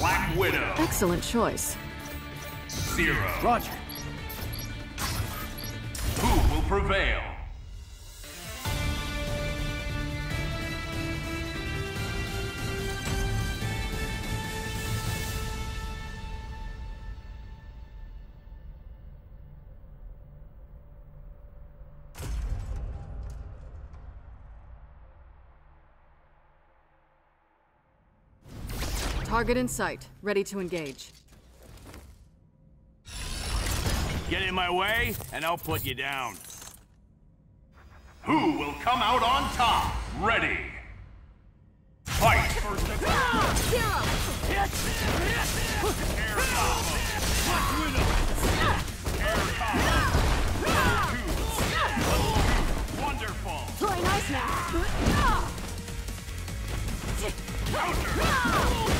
Black Widow. Excellent choice. Zero. Roger. Who will prevail? Target in sight. Ready to engage. Get in my way, and I'll put you down. Who will come out on top? Ready. Fight! Air combo. Air combo. Two. Wonderful. Play nice now. Counter.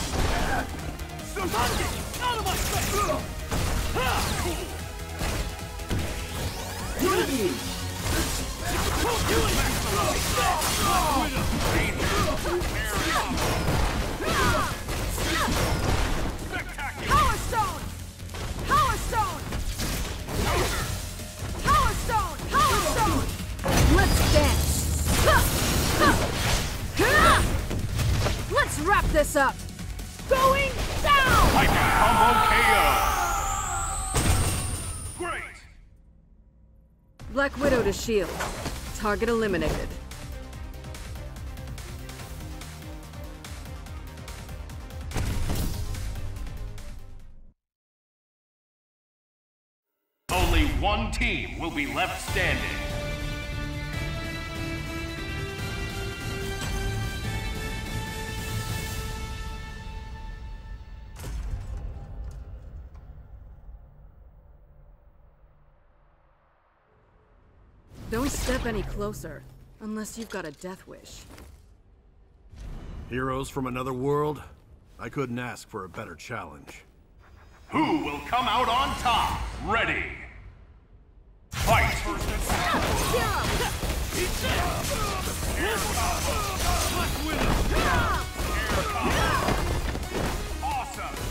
Power Stone! Power Stone! Power Stone! Power Stone! Let's dance! Let's wrap this up! Great. Black Widow to shield. Target eliminated. Only one team will be left standing. Don't step any closer, unless you've got a death wish. Heroes from another world? I couldn't ask for a better challenge. Who will come out on top? Ready. Fight. Awesome.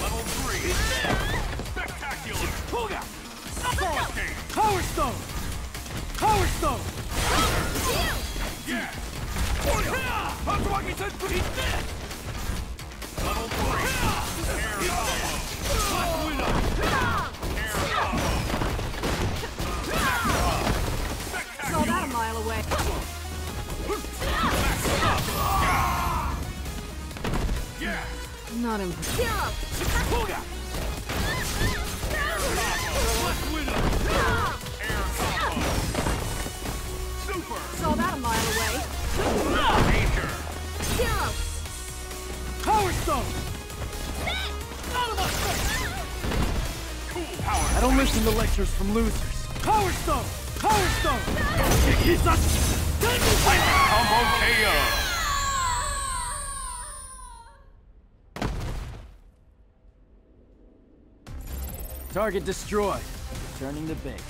Level three. Spectacular. Crushing. Power Stone! Power Stone! Yes. Level Not impressed. Super. Saw that a mile away. Major. Power Stone! I don't listen to lectures from losers. Power Stone! Power Stone! Combo KO. Target destroyed. Returning to base.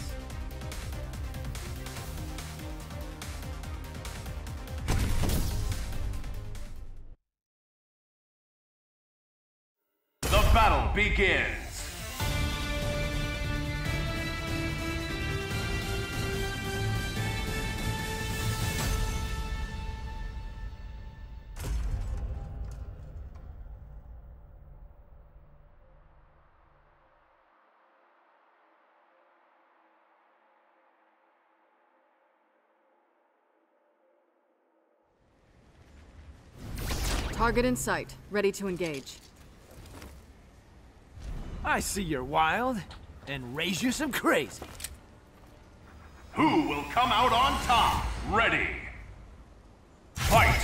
The battle begins. Target in sight, ready to engage. I see you're wild, and raise you some crazy. Who will come out on top? Ready. Fight!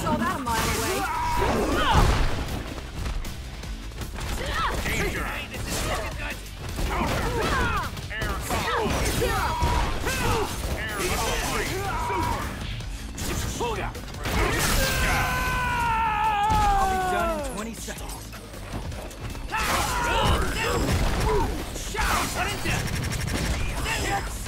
Saw that a mile away. Counter! Air combo! Air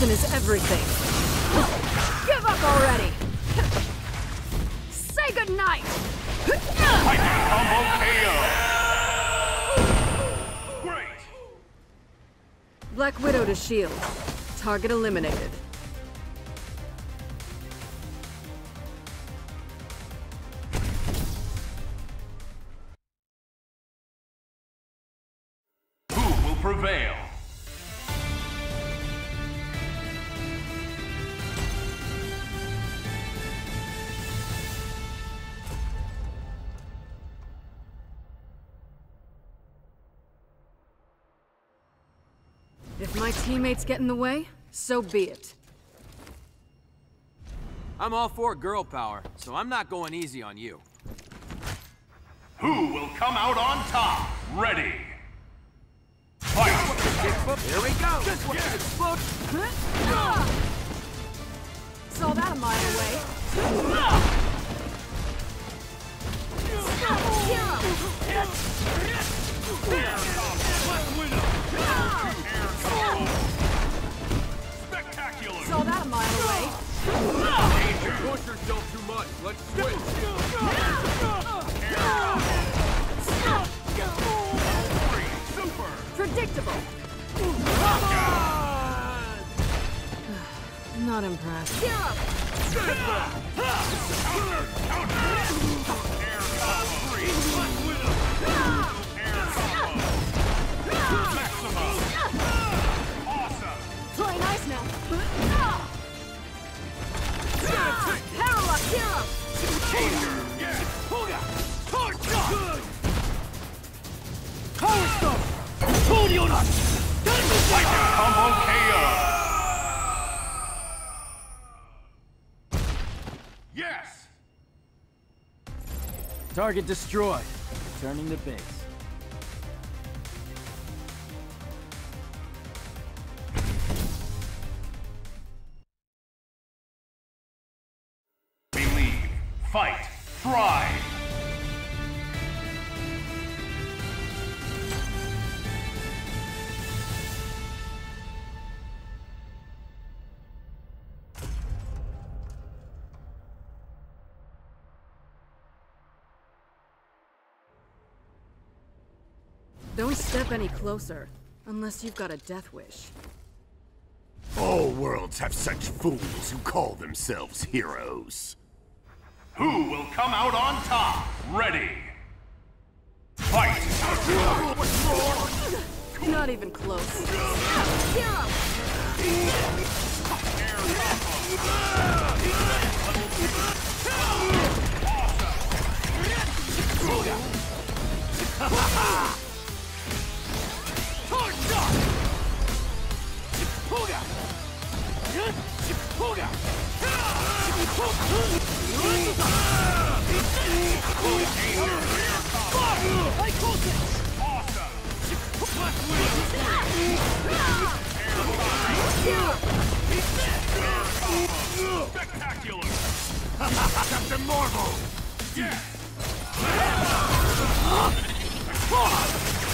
Execution is everything. Give up already! Say goodnight! Titan combo KO! Great! Black Widow to shield. Target eliminated. Teammates get in the way, so be it. I'm all for girl power, so I'm not going easy on you. Who will come out on top? Ready. Fight! Here we go! Saw that a mile away. Air Push yourself too much. Let's switch. Super! Predictable. Not impressed. Counter! Air combo! Three! Air Target destroyed. Returning to base. Believe, fight, thrive! step any closer, unless you've got a death wish. All worlds have such fools who call themselves heroes. Who will come out on top? Ready! Fight! Not even close. Captain Marvel! Yeah!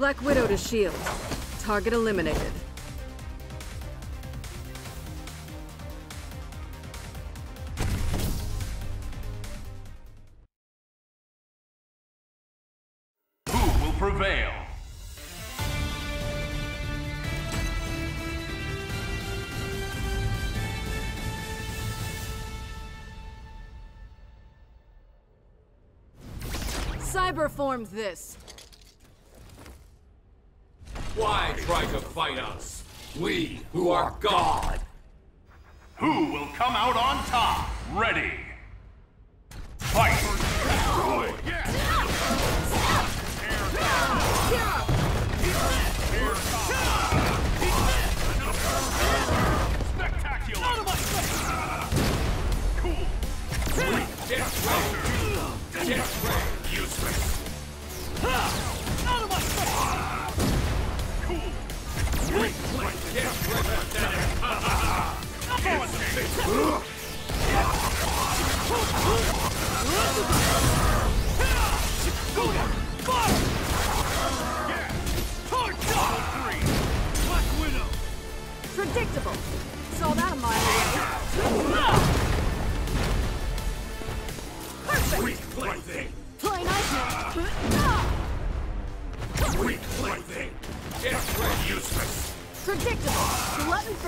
Black Widow to shield. Target eliminated. Cyber formed this. Why try to fight us? We who are God! Who will come out on top? Ready!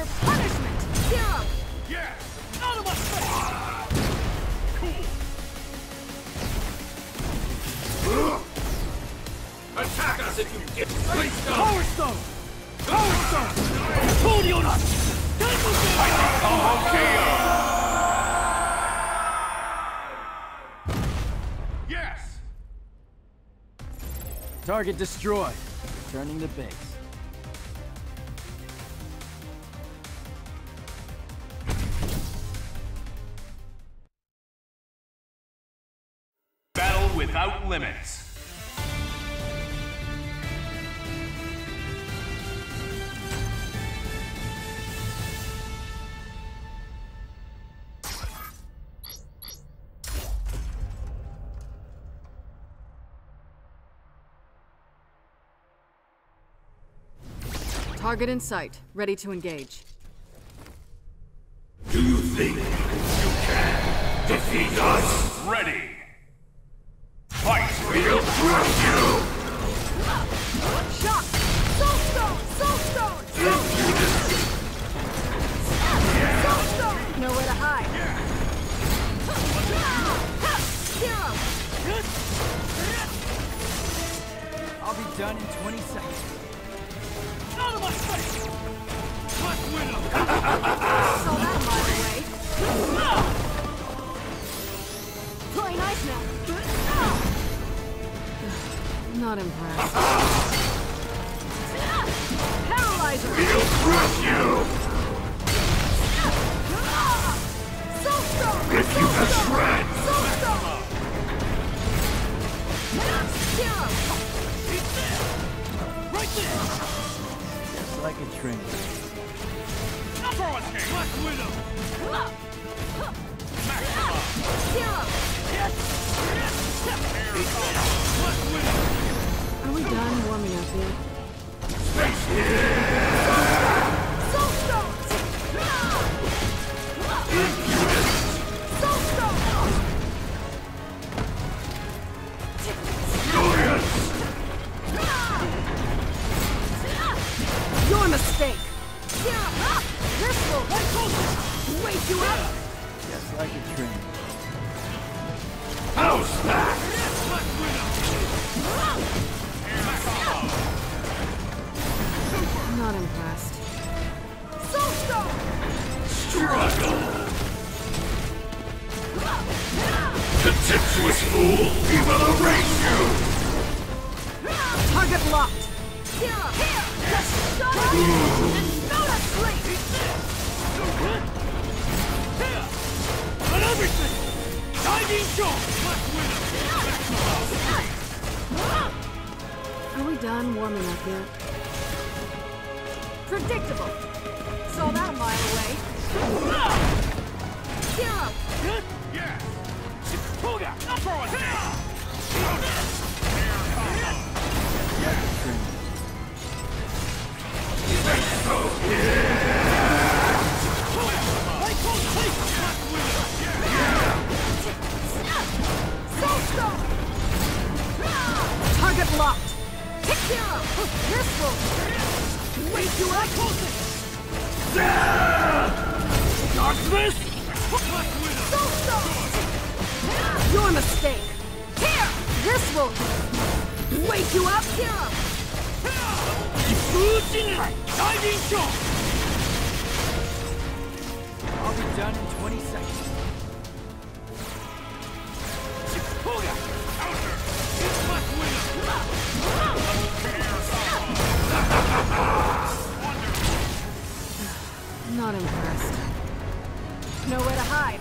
For punishment. Yes! Out of! Cool! Attack us if you get Please go! Power Stone! Power Stone! Told you KO! Yes! Target destroyed. Returning to base. Limits. Target in sight. Ready to engage. Do you think you can defeat us? Ready! Done in 20 seconds. Out of my face! Black Widow! Not impressed. Not impressed. Soulstone! Struggle! Contemptuous fool! We will erase you! Target locked! Here! Up and go to sleep! Everything! Diving shot! Are we done warming up yet? Predictable! Saw that a mile away. Toga! Soulstone! Target locked! Serum! This wake you up! Darkness! Soulstone! Your mistake! Here! This will wake you up! Serum! Fujin! Diving shot! I'll be done in 20 seconds. Toga! Not impressed. Nowhere to hide.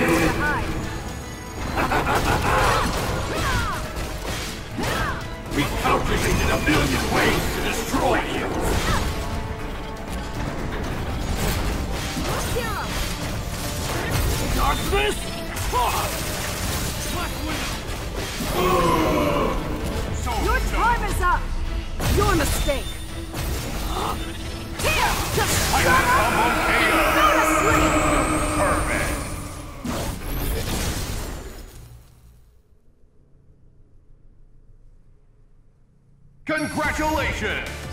Nowhere to hide. We calculated a million ways to destroy you! Darkness! Your time is up! Your mistake! Congratulations!